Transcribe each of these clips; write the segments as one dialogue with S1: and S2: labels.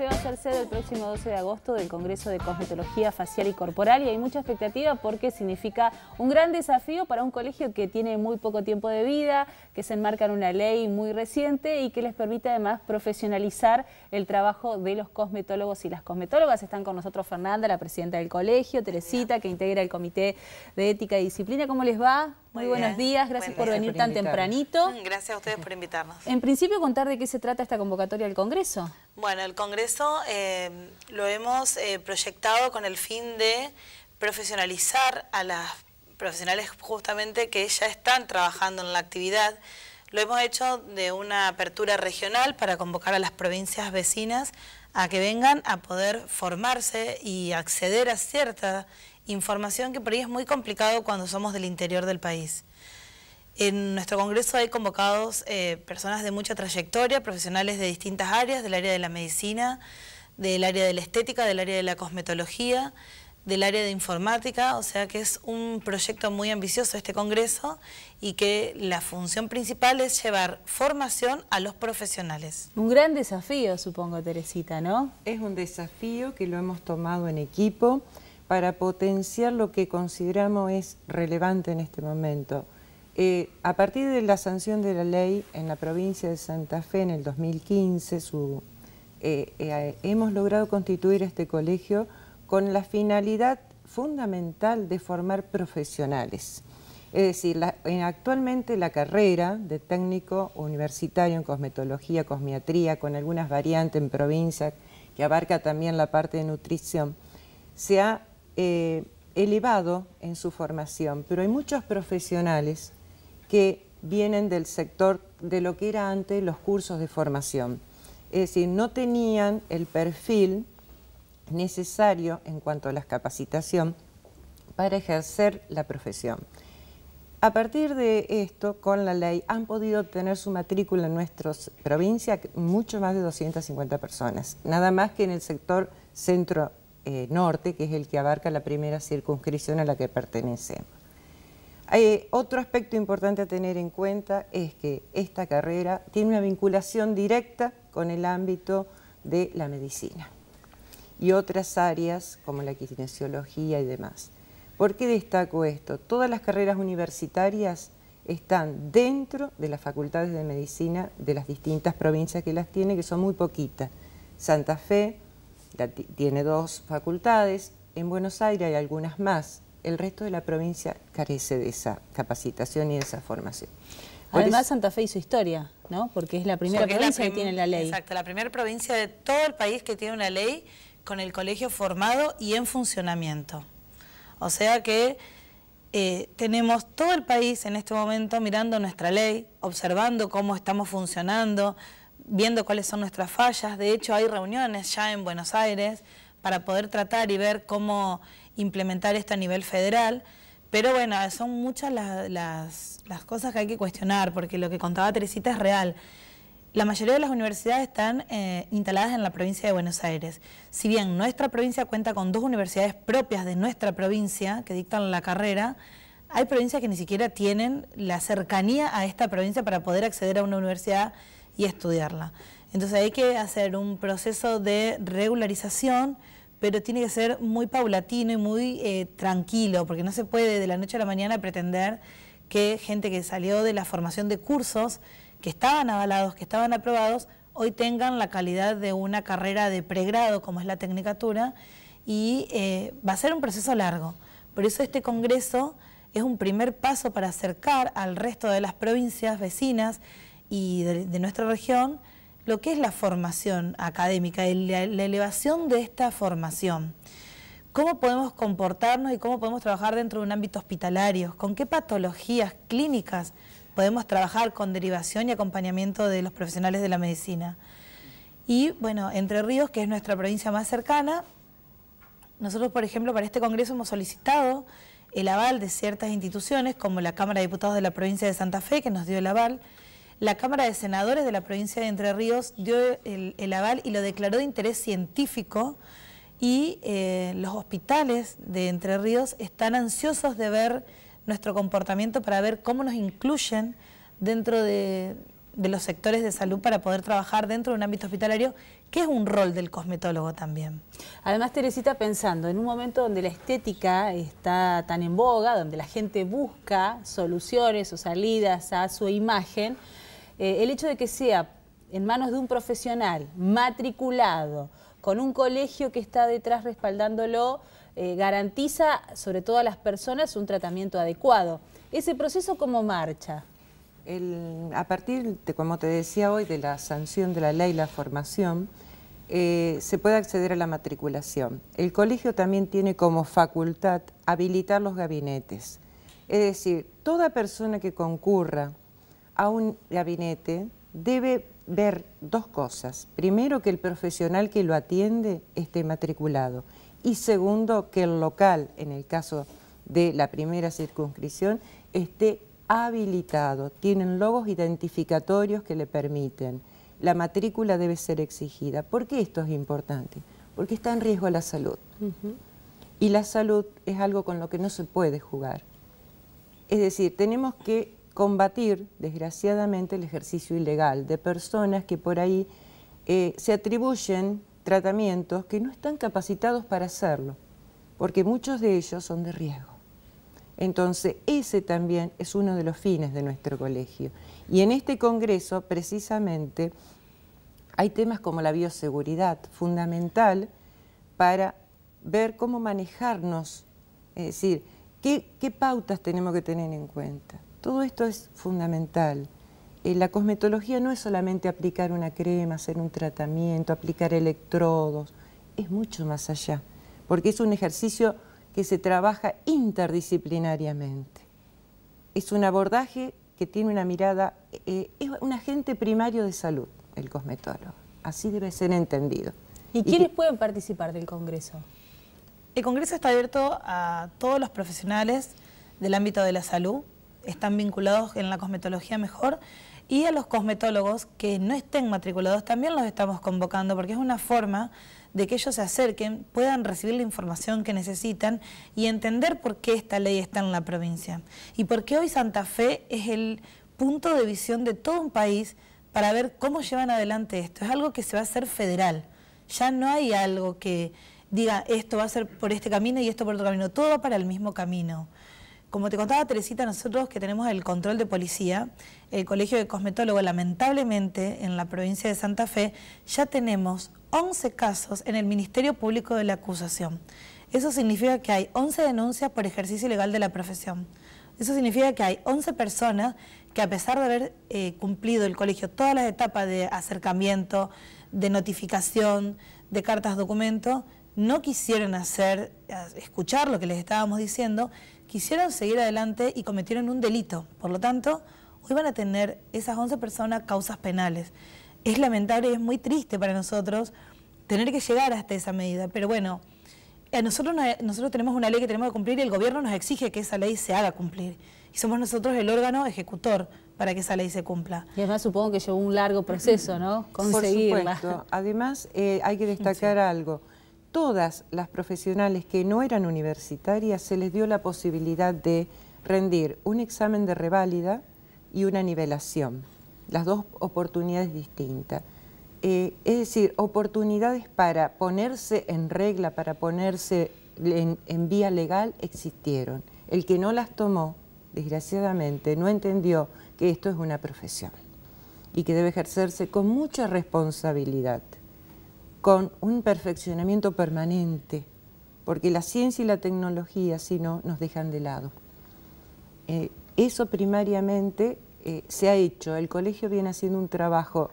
S1: Fe va a ser sede el próximo 12 de agosto del Congreso de Cosmetología Facial y Corporal y hay mucha expectativa porque significa un gran desafío para un colegio que tiene muy poco tiempo de vida, que se enmarca en una ley muy reciente y que les permite además profesionalizar el trabajo de los cosmetólogos y las cosmetólogas. Están con nosotros Fernanda, la presidenta del colegio, Teresita, que integra el Comité de Ética y Disciplina. ¿Cómo les va? Muy, buenos días, gracias por venir tan tempranito.
S2: Mm, gracias a ustedes por invitarnos.
S1: En principio, contar de qué se trata esta convocatoria del Congreso.
S2: Bueno, el Congreso eh, lo hemos eh, proyectado con el fin de profesionalizar a las profesionales justamente que ya están trabajando en la actividad. Lo hemos hecho de una apertura regional para convocar a las provincias vecinas a que vengan a poder formarse y acceder a cierta información que por ahí es muy complicado cuando somos del interior del país. En nuestro congreso hay convocados eh, personas de mucha trayectoria, profesionales de distintas áreas, del área de la medicina, del área de la estética, del área de la cosmetología, del área de informática, o sea que es un proyecto muy ambicioso este congreso y que la función principal es llevar formación a los profesionales.
S1: Un gran desafío, supongo, Teresita, ¿no?
S3: Es un desafío que lo hemos tomado en equipo para potenciar lo que consideramos es relevante en este momento. Eh, a partir de la sanción de la ley en la provincia de Santa Fe en el 2015, eh, eh, hemos logrado constituir este colegio con la finalidad fundamental de formar profesionales. Es decir, actualmente la carrera de técnico universitario en cosmetología, cosmiatría, con algunas variantes en provincia, que abarca también la parte de nutrición, se ha eh, elevado en su formación, pero hay muchos profesionales que vienen del sector de lo que era antes los cursos de formación. Es decir, no tenían el perfil necesario en cuanto a la capacitación para ejercer la profesión. A partir de esto, con la ley, han podido obtener su matrícula en nuestra provincia mucho más de 250 personas, nada más que en el sector centro eh, norte, que es el que abarca la primera circunscripción a la que pertenece. Hay otro aspecto importante a tener en cuenta es que esta carrera tiene una vinculación directa con el ámbito de la medicina y otras áreas como la kinesiología y demás. ¿Por qué destaco esto? Todas las carreras universitarias están dentro de las facultades de medicina de las distintas provincias que las tiene, que son muy poquitas. Santa Fe, tiene dos facultades, en Buenos Aires hay algunas más, el resto de la provincia carece de esa capacitación y de esa formación.
S1: Además Santa Fe hizo historia, ¿no? Porque es la primera provincia que tiene la ley.
S2: Exacto, la primera provincia de todo el país que tiene una ley con el colegio formado y en funcionamiento. O sea que eh, tenemos todo el país en este momento mirando nuestra ley, observando cómo estamos funcionando, viendo cuáles son nuestras fallas. De hecho, hay reuniones ya en Buenos Aires para poder tratar y ver cómo implementar esto a nivel federal. Pero bueno, son muchas las, cosas que hay que cuestionar, porque lo que contaba Teresita es real. La mayoría de las universidades están eh, instaladas en la provincia de Buenos Aires. Si bien nuestra provincia cuenta con dos universidades propias de nuestra provincia que dictan la carrera, hay provincias que ni siquiera tienen la cercanía a esta provincia para poder acceder a una universidad y estudiarla. Entonces hay que hacer un proceso de regularización, pero tiene que ser muy paulatino y muy eh, tranquilo, porque no se puede de la noche a la mañana pretender que gente que salió de la formación de cursos, que estaban avalados, que estaban aprobados, hoy tengan la calidad de una carrera de pregrado, como es la tecnicatura, y eh, va a ser un proceso largo. Por eso este Congreso es un primer paso para acercar al resto de las provincias vecinas y de, nuestra región lo que es la formación académica, la, la elevación de esta formación. ¿Cómo podemos comportarnos y cómo podemos trabajar dentro de un ámbito hospitalario? ¿Con qué patologías clínicas podemos trabajar con derivación y acompañamiento de los profesionales de la medicina? Y bueno, Entre Ríos, que es nuestra provincia más cercana, nosotros, por ejemplo, para este congreso hemos solicitado el aval de ciertas instituciones, como la Cámara de Diputados de la provincia de Santa Fe, que nos dio el aval, la Cámara de Senadores de la provincia de Entre Ríos dio el, aval y lo declaró de interés científico y eh, los hospitales de Entre Ríos están ansiosos de ver nuestro comportamiento para ver cómo nos incluyen dentro de, de los sectores de salud para poder trabajar dentro de un ámbito hospitalario ¿Qué es un rol del cosmetólogo también?
S1: Además, Teresita, pensando en un momento donde la estética está tan en boga, donde la gente busca soluciones o salidas a su imagen, eh, el hecho de que sea en manos de un profesional matriculado, con un colegio que está detrás respaldándolo, eh, garantiza sobre todo a las personas un tratamiento adecuado. ¿Ese proceso cómo marcha?
S3: a partir de, como te decía hoy, de la sanción de la ley, la formación, eh, se puede acceder a la matriculación. El colegio también tiene como facultad habilitar los gabinetes. Es decir, toda persona que concurra a un gabinete debe ver dos cosas. Primero, que el profesional que lo atiende esté matriculado. Y segundo, que el local, en el caso de la primera circunscripción, esté habilitado. Tienen logos identificatorios que le permiten la matrícula debe ser exigida. ¿Por qué esto es importante? Porque está en riesgo la salud. Y la salud es algo con lo que no se puede jugar. Es decir, tenemos que combatir, desgraciadamente, el ejercicio ilegal de personas que por ahí eh, se atribuyen tratamientos que no están capacitados para hacerlo, porque muchos de ellos son de riesgo. Entonces, ese también es uno de los fines de nuestro colegio. Y en este congreso, precisamente, hay temas como la bioseguridad, fundamental para ver cómo manejarnos, es decir, qué, pautas tenemos que tener en cuenta. Todo esto es fundamental. Eh, la cosmetología no es solamente aplicar una crema, hacer un tratamiento, aplicar electrodos, es mucho más allá, porque es un ejercicio que se trabaja interdisciplinariamente. Es un abordaje que tiene una mirada, eh, es un agente primario de salud el cosmetólogo. Así debe ser entendido.
S1: ¿Y, quiénes pueden participar del Congreso?
S2: El Congreso está abierto a todos los profesionales del ámbito de la salud, están vinculados en la cosmetología mejor, y a los cosmetólogos que no estén matriculados también los estamos convocando porque es una forma de que ellos se acerquen, puedan recibir la información que necesitan y entender por qué esta ley está en la provincia. Y por qué hoy Santa Fe es el punto de visión de todo un país para ver cómo llevan adelante esto. Es algo que se va a hacer federal. Ya no hay algo que diga esto va a ser por este camino y esto por otro camino. Todo va para el mismo camino. Como te contaba Teresita, nosotros que tenemos el control de policía, el Colegio de Cosmetólogos, lamentablemente en la provincia de Santa Fe, ya tenemos 11 casos en el Ministerio Público de la Acusación. Eso significa que hay 11 denuncias por ejercicio ilegal de la profesión. Eso significa que hay 11 personas que a pesar de haber eh, cumplido el colegio todas las etapas de acercamiento, de notificación, de cartas documento, no quisieron hacer, escuchar lo que les estábamos diciendo, quisieron seguir adelante y cometieron un delito. Por lo tanto, hoy van a tener esas 11 personas causas penales. Es lamentable y es muy triste para nosotros tener que llegar hasta esa medida, pero bueno, nosotros, nosotros tenemos una ley que tenemos que cumplir y el gobierno nos exige que esa ley se haga cumplir y somos nosotros el órgano ejecutor para que esa ley se cumpla.
S1: Y además supongo que llevó un largo proceso, ¿no?
S3: Conseguirla. Por supuesto. Además, eh, hay que destacar algo. Todas las profesionales que no eran universitarias se les dio la posibilidad de rendir un examen de reválida y una nivelación, las dos oportunidades distintas. Eh, es decir, oportunidades para ponerse en regla, para ponerse en vía legal, existieron. El que no las tomó desgraciadamente, no entendió que esto es una profesión y que debe ejercerse con mucha responsabilidad, con un perfeccionamiento permanente, porque la ciencia y la tecnología, si no, nos dejan de lado. Eh, eso primariamente eh, se ha hecho. El colegio viene haciendo un trabajo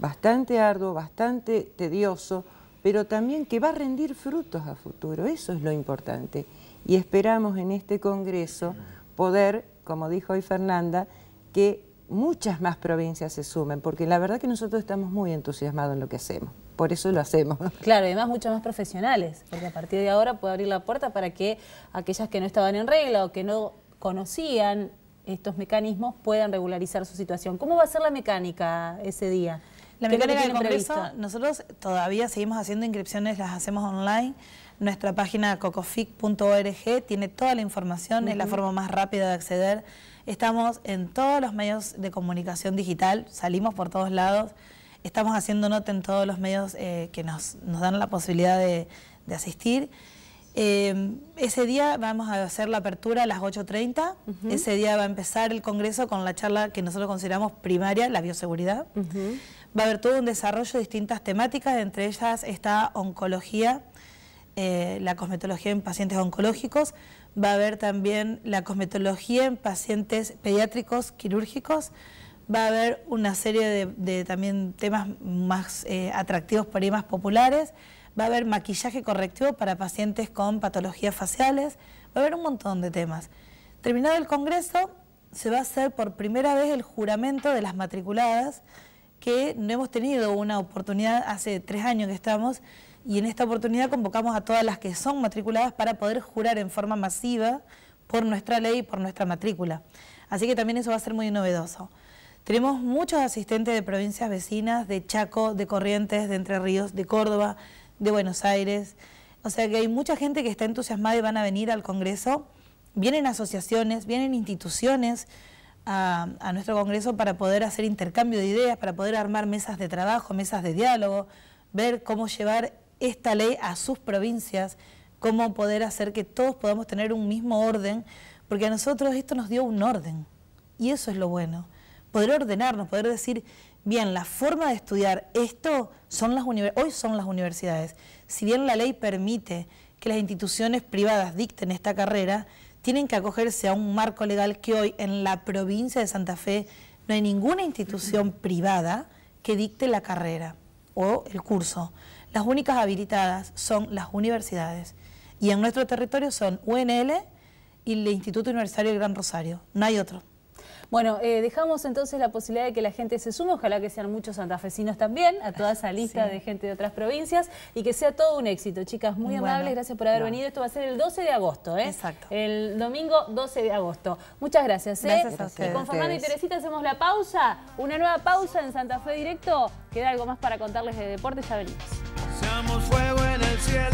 S3: bastante arduo, bastante tedioso, pero también que va a rendir frutos a futuro. Eso es lo importante. Y esperamos en este Congreso poder, como dijo hoy Fernanda, que muchas más provincias se sumen, porque la verdad que nosotros estamos muy entusiasmados en lo que hacemos. Por eso lo hacemos.
S1: Claro, y además muchos más profesionales, porque a partir de ahora puede abrir la puerta para que aquellas que no estaban en regla o que no conocían estos mecanismos puedan regularizar su situación. ¿Cómo va a ser la mecánica ese día?
S2: La mecánica del Congreso, nosotros todavía seguimos haciendo inscripciones, las hacemos online. Nuestra página cocofic.org tiene toda la información, es la forma más rápida de acceder. Estamos en todos los medios de comunicación digital, salimos por todos lados. Estamos haciendo nota en todos los medios eh, que nos, dan la posibilidad de, asistir. Eh, ese día vamos a hacer la apertura a las 8.30. Ese día va a empezar el Congreso con la charla que nosotros consideramos primaria, la bioseguridad. Va a haber todo un desarrollo de distintas temáticas, entre ellas está oncología, eh, la cosmetología en pacientes oncológicos, va a haber también la cosmetología en pacientes pediátricos quirúrgicos, va a haber una serie de, también temas más eh, atractivos para ir más populares, va a haber maquillaje correctivo para pacientes con patologías faciales, va a haber un montón de temas. Terminado el congreso, se va a hacer por primera vez el juramento de las matriculadas, que no hemos tenido una oportunidad hace tres años que estamos, y en esta oportunidad convocamos a todas las que son matriculadas para poder jurar en forma masiva por nuestra ley y por nuestra matrícula. Así que también eso va a ser muy novedoso. Tenemos muchos asistentes de provincias vecinas, de Chaco, de Corrientes, de Entre Ríos, de Córdoba, de Buenos Aires. O sea que hay mucha gente que está entusiasmada y van a venir al Congreso. Vienen asociaciones, vienen instituciones a, nuestro Congreso para poder hacer intercambio de ideas, para poder armar mesas de trabajo, mesas de diálogo, ver cómo llevar esta ley a sus provincias, cómo poder hacer que todos podamos tener un mismo orden, porque a nosotros esto nos dio un orden, y eso es lo bueno, poder ordenarnos, poder decir, bien, la forma de estudiar esto son las hoy son las universidades. Si bien la ley permite que las instituciones privadas dicten esta carrera, tienen que acogerse a un marco legal que hoy en la provincia de Santa Fe no hay ninguna institución privada que dicte la carrera o el curso. Las únicas habilitadas son las universidades y en nuestro territorio son UNL y el Instituto Universitario del Gran Rosario, no hay otro.
S1: Bueno, eh, dejamos entonces la posibilidad de que la gente se sume, ojalá que sean muchos santafesinos también, a toda esa lista de gente de otras provincias y que sea todo un éxito. Chicas, muy amables, gracias por haber venido. Esto va a ser el 12 de agosto, ¿eh?
S2: Exacto.
S1: El domingo 12 de agosto. Muchas gracias. ¿eh?
S2: Gracias a ustedes.
S1: Con Fernando y Teresita hacemos la pausa, una nueva pausa en Santa Fe Directo. Queda algo más para contarles de deporte, ya venimos.
S4: fuego en el cielo.